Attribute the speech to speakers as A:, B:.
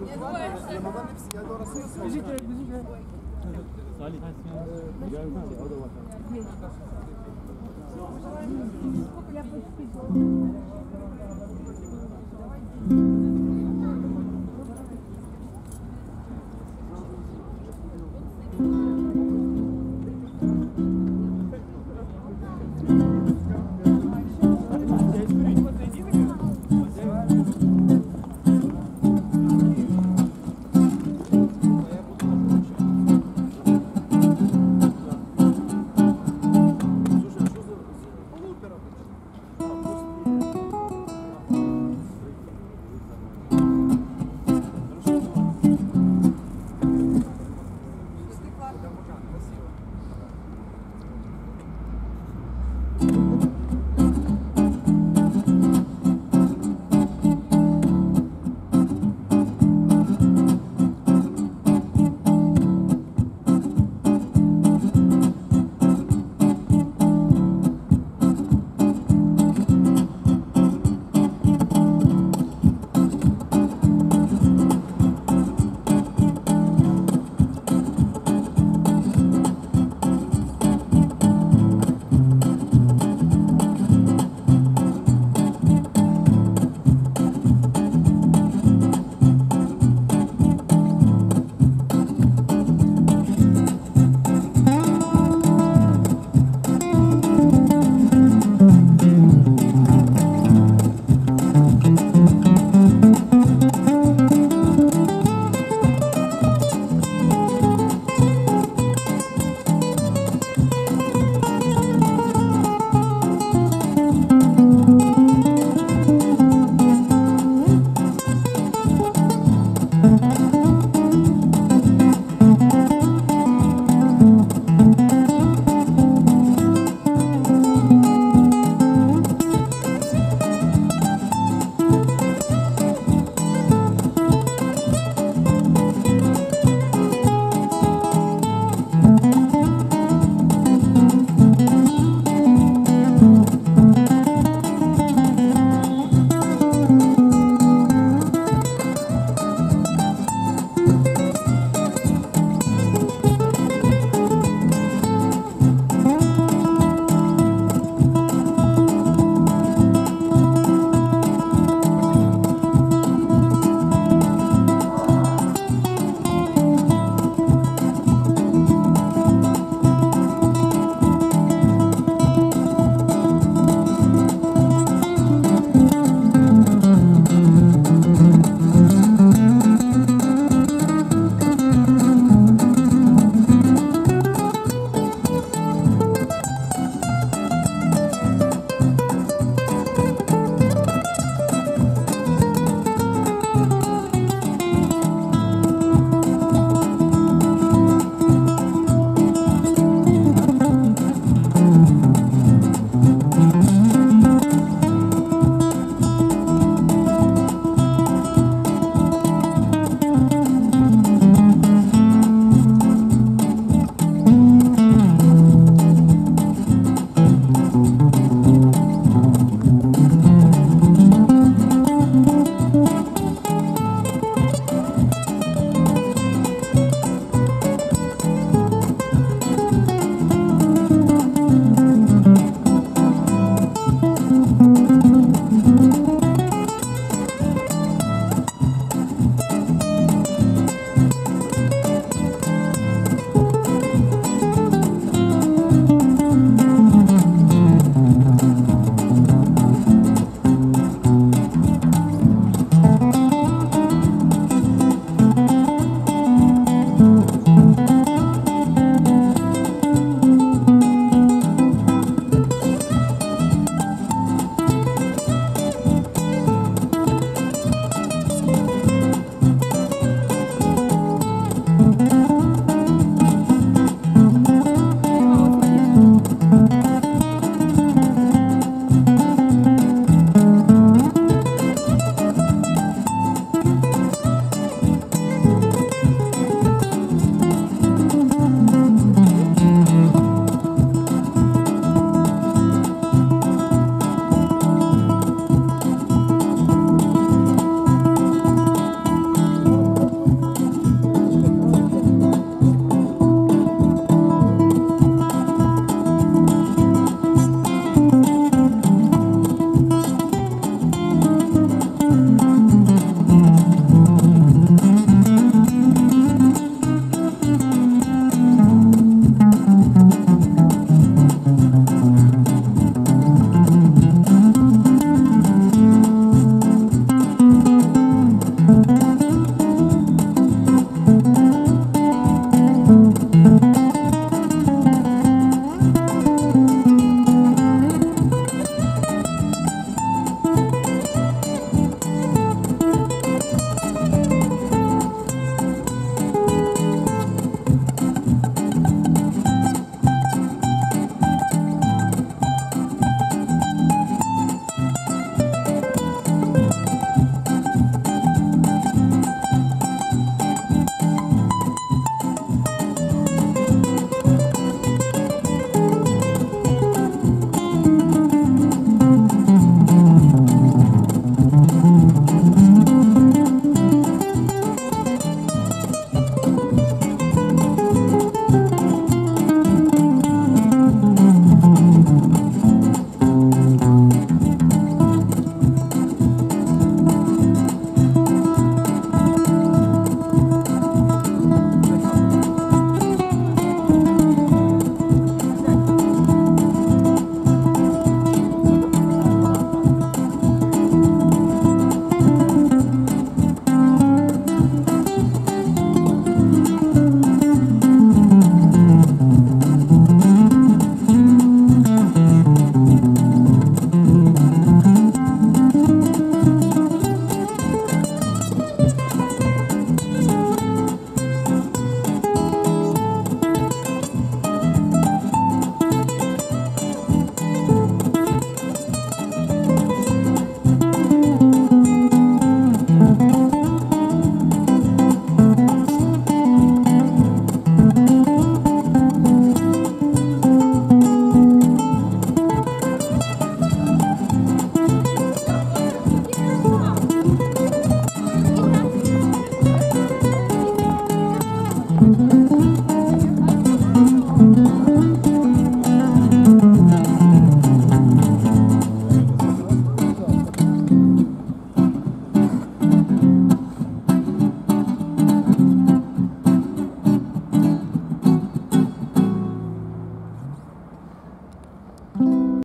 A: sıkıntı var ya. Yamadan hepsi geldi orası nasıl oldu?
B: Salih Hasyan. Gelmez ya o da bakar.
C: Thank